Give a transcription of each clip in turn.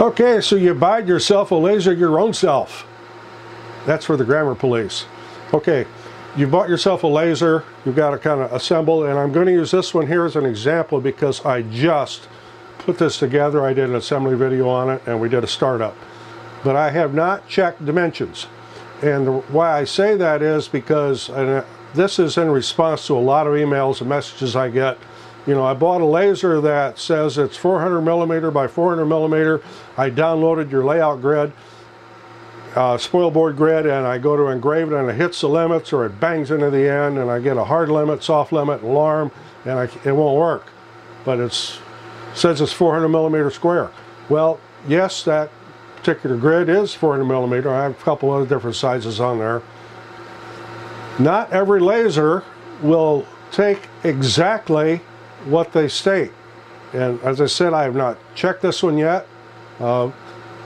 Okay, so you buy yourself a laser your own self. That's for the grammar police. Okay, you bought yourself a laser, you've got to kind of assemble, and I'm going to use this one here as an example because I just put this together. I did an assembly video on it and we did a startup. But I have not checked dimensions. And why I say that is because uh, this is in response to a lot of emails and messages I get. You know, I bought a laser that says it's 400 millimeter by 400 millimeter. I downloaded your layout grid uh, spoil board grid and I go to engrave it and it hits the limits or it bangs into the end and I get a hard limit, soft limit, alarm and I, it won't work. But it says it's 400 millimeter square. Well, yes, that particular grid is 400 millimeter. I have a couple other different sizes on there. Not every laser will take exactly what they state. And as I said, I have not checked this one yet. Uh,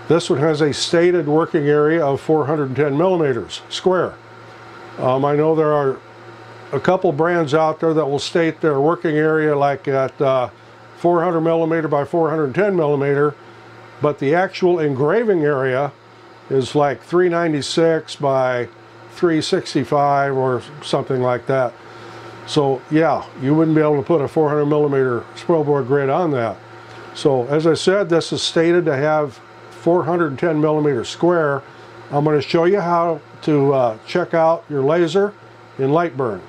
this one has a stated working area of 410 millimeters square. Um, I know there are a couple brands out there that will state their working area like at uh, 400 millimeter by 410 millimeter, but the actual engraving area is like 396 by 365 or something like that. So yeah, you wouldn't be able to put a 400 millimeter spoil board grid on that. So as I said, this is stated to have 410 millimeter square. I'm going to show you how to uh, check out your laser in Lightburn.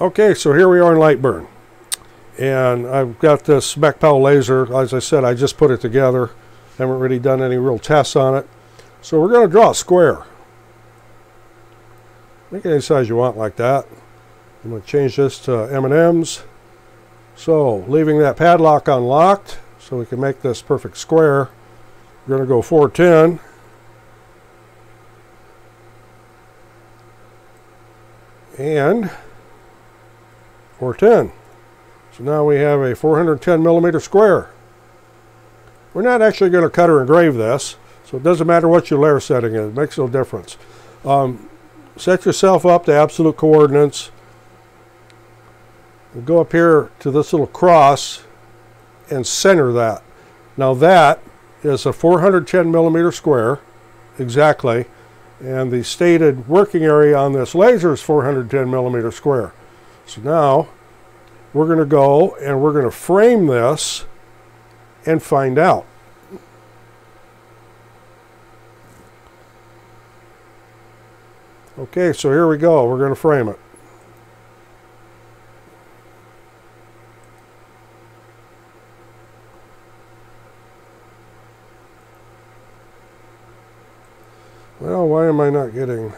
Okay, so here we are in Lightburn. And I've got this Beck-Powell laser. As I said, I just put it together. Haven't really done any real tests on it. So we're going to draw a square. Make any size you want like that. I'm going to change this to M&M's. So leaving that padlock unlocked so we can make this perfect square. We're going to go 410. And 410. So now we have a 410 millimeter square. We're not actually going to cut or engrave this, so it doesn't matter what your layer setting is. It makes no difference. Um, set yourself up to absolute coordinates. We'll go up here to this little cross and center that. Now that is a 410 millimeter square, exactly, and the stated working area on this laser is 410 millimeter square. So now we're going to go and we're going to frame this and find out. Okay, so here we go. We're going to frame it. Well, why am I not getting...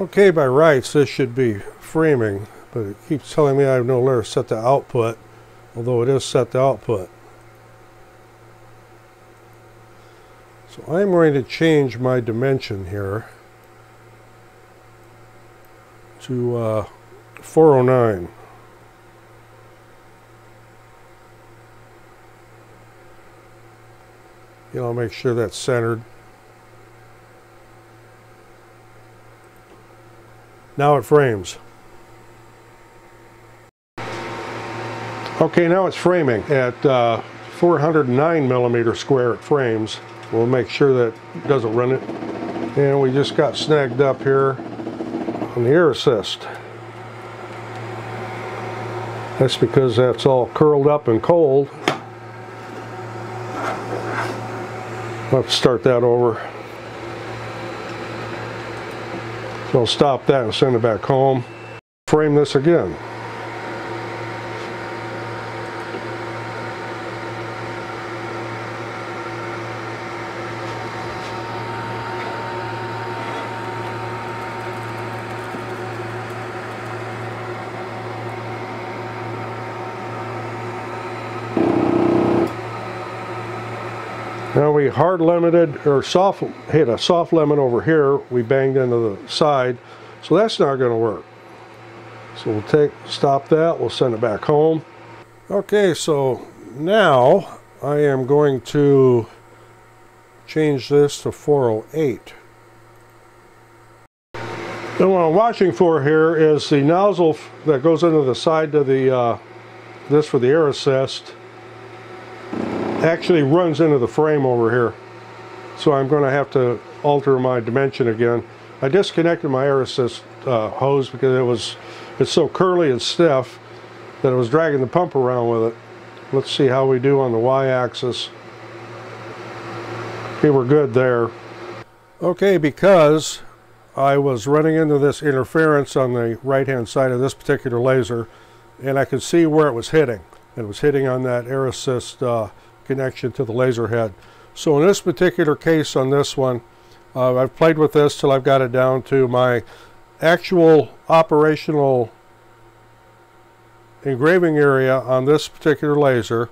Okay, by rights, this should be framing, but it keeps telling me I have no layer set to output, although it is set to output. So I'm going to change my dimension here to uh, 409. You know, make sure that's centered. Now it frames. Okay, now it's framing at uh, 409 millimeter square it frames. We'll make sure that doesn't run it. And we just got snagged up here on the air assist. That's because that's all curled up and cold. I'll have to start that over. So I'll stop that and send it back home. Frame this again. Now we hard limited or soft hit a soft limit over here. We banged into the side. So that's not going to work. So we'll take stop that. We'll send it back home. Okay, so now I am going to change this to 408. And what I'm watching for here is the nozzle that goes into the side of the uh, this for the air assist actually runs into the frame over here. So I'm going to have to alter my dimension again. I disconnected my air assist uh, hose because it was it's so curly and stiff that it was dragging the pump around with it. Let's see how we do on the y-axis. Okay, we're good there. Okay, because I was running into this interference on the right hand side of this particular laser and I could see where it was hitting. It was hitting on that air assist uh, connection to the laser head. So in this particular case on this one, uh, I've played with this till I've got it down to my actual operational engraving area on this particular laser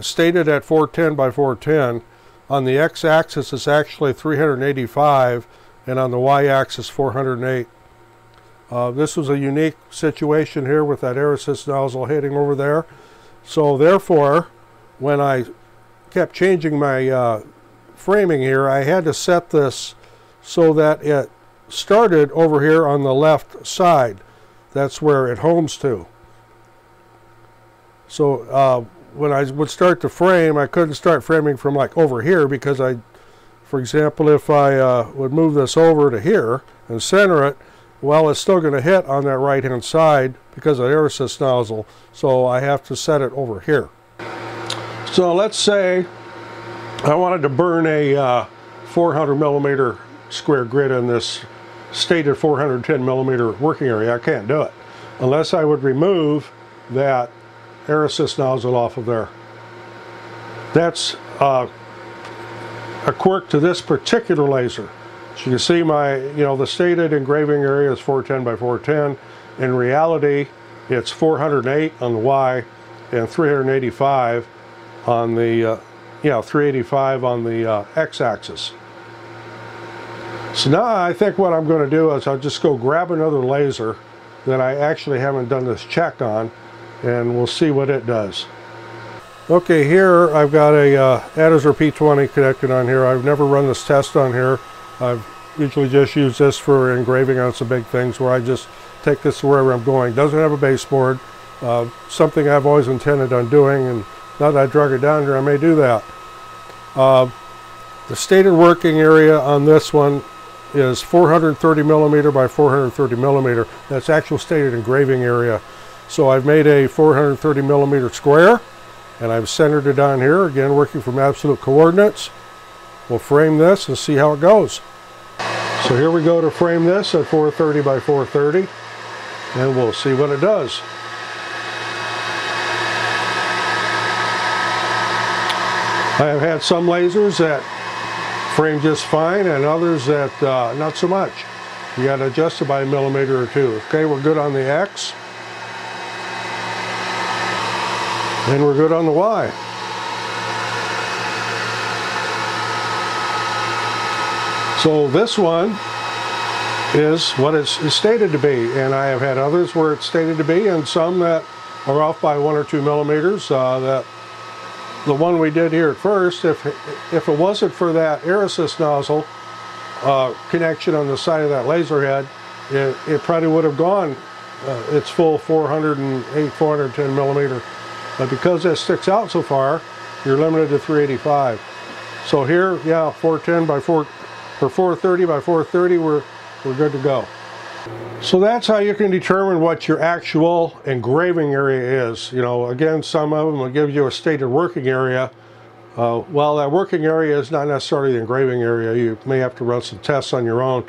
stated at 410 by 410 on the x-axis is actually 385 and on the y-axis 408 uh, this was a unique situation here with that air assist nozzle hitting over there. So therefore when I kept changing my uh, framing here I had to set this so that it started over here on the left side that's where it homes to so uh, when I would start to frame, I couldn't start framing from like over here because I, for example, if I uh, would move this over to here and center it, well, it's still going to hit on that right hand side because of the air assist nozzle. So I have to set it over here. So let's say I wanted to burn a uh, 400 millimeter square grid in this stated 410 millimeter working area. I can't do it unless I would remove that air assist nozzle off of there. That's uh, a quirk to this particular laser. So you can see my, you know, the stated engraving area is 410 by 410. In reality, it's 408 on the Y and 385 on the, uh, yeah, 385 on the uh, X-axis. So now I think what I'm going to do is I'll just go grab another laser that I actually haven't done this check on and we'll see what it does. Okay, here I've got a uh, Adizor P20 connected on here. I've never run this test on here. I've usually just used this for engraving on some big things where I just take this wherever I'm going. Doesn't have a baseboard. Uh, something I've always intended on doing, and now that I drug it down here, I may do that. Uh, the stated working area on this one is 430 millimeter by 430 millimeter. That's actual stated engraving area. So I've made a 430 millimeter square and I've centered it on here, again working from absolute coordinates. We'll frame this and see how it goes. So here we go to frame this at 430 by 430 and we'll see what it does. I have had some lasers that frame just fine and others that uh, not so much. You got to adjust it by a millimeter or two. Okay, we're good on the X. And we're good on the Y. So this one is what it's stated to be, and I have had others where it's stated to be, and some that are off by one or two millimeters. Uh, that the one we did here at first, if if it wasn't for that air assist nozzle uh, connection on the side of that laser head, it, it probably would have gone uh, its full 408, 410 millimeter but because that sticks out so far, you're limited to 385. So here, yeah, 410 by 4, or 430 by 430, we're, we're good to go. So that's how you can determine what your actual engraving area is. You know, again, some of them will give you a stated working area. Uh, well, that working area is not necessarily the engraving area. You may have to run some tests on your own.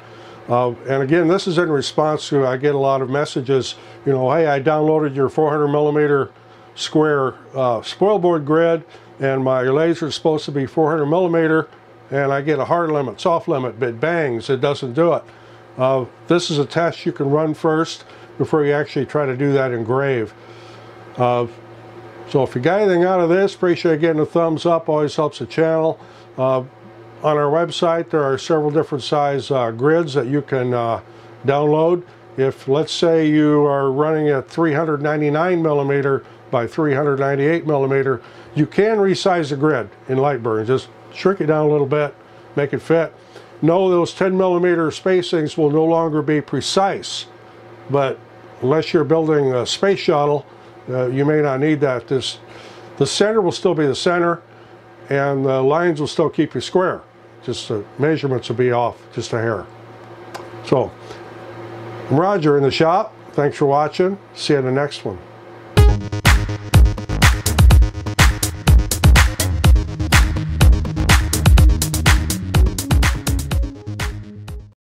Uh, and again, this is in response to, I get a lot of messages, you know, hey, I downloaded your 400 millimeter square uh, spoil board grid and my laser is supposed to be 400 millimeter and I get a hard limit, soft limit, but bangs, it doesn't do it. Uh, this is a test you can run first before you actually try to do that engrave. Uh, so if you got anything out of this, appreciate getting a thumbs up, always helps the channel. Uh, on our website there are several different size uh, grids that you can uh, download. If let's say you are running at 399 millimeter by 398 millimeter. You can resize the grid in Lightburn. Just shrink it down a little bit, make it fit. No, those 10 millimeter spacings will no longer be precise, but unless you're building a space shuttle, uh, you may not need that. This, the center will still be the center, and the lines will still keep you square. Just the measurements will be off just a hair. So, I'm Roger in the shop. Thanks for watching. See you in the next one.